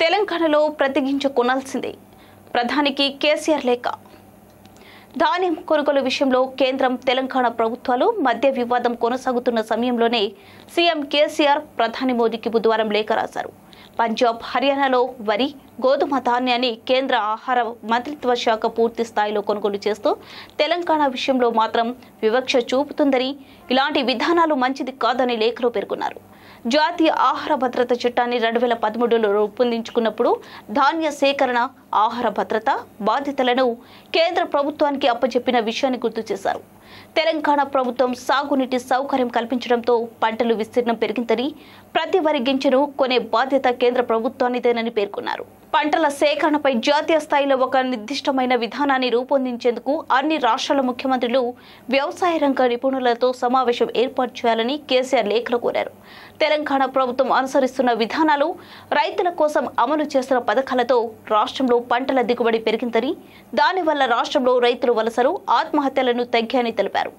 తెలంగాణలో ప్రతి కొనాల్సిందే. ప్రధానికి కేసీఆర్ లేఖ ధాన్యం కొనుగోలు విషయంలో కేంద్రం తెలంగాణ ప్రభుత్వాలు మధ్య వివాదం కొనసాగుతున్న సమయంలోనే సీఎం కేసీఆర్ ప్రధాని మోదీకి బుధవారం లేఖ రాశారు. పంజాబ్ హర్యానాలో వరి గోధుమ ధాన్యాన్ని కేంద్ర ఆహార మంత్రిత్వ శాఖ పూర్తి స్థాయిలో కొనుగోలు చేస్తూ తెలంగాణ విషయంలో మాత్రం వివక్ష చూపుతుందని ఇలాంటి విధానాలు మంచిది కాదని లేఖలో పేర్కొన్నారు. జాతీయ ఆహార భద్రత చట్టాన్ని రెండు వేల పదమూడులో రూపొందించుకున్నప్పుడు ధాన్య సేకరణ ఆహార భద్రత బాధ్యతలను కేంద్ర ప్రభుత్వానికి అప్పచెప్పిన విషయాన్ని గుర్తు చేశారు. తెలంగాణ ప్రభుత్వం సాగునీటి సౌకర్యం కల్పించడంతో పంటలు విస్తీర్ణం పెరిగిందని ప్రతి వరి గింజను కొనే బాధ్యత కేంద్ర ప్రభుత్వానిదేనని పేర్కొన్నారు. పంటల సేకరణపై జాతీయ స్థాయిలో ఒక నిర్దిష్టమైన విధానాన్ని రూపొందించేందుకు అన్ని రాష్ట్రాల ముఖ్యమంత్రులు వ్యవసాయ రంగ నిపుణులతో సమావేశం ఏర్పాటు చేయాలని కేసీఆర్ లేఖలు కోరారు. తెలంగాణ ప్రభుత్వం అనుసరిస్తున్న విధానాలు రైతుల కోసం అమలు చేస్తున్న పథకాలతో రాష్ట్రంలో పంటల దిగుబడి పెరిగిందని దానివల్ల రాష్ట్రంలో రైతులు వలసలు ఆత్మహత్యలను తగ్గాయని తెలిపారు.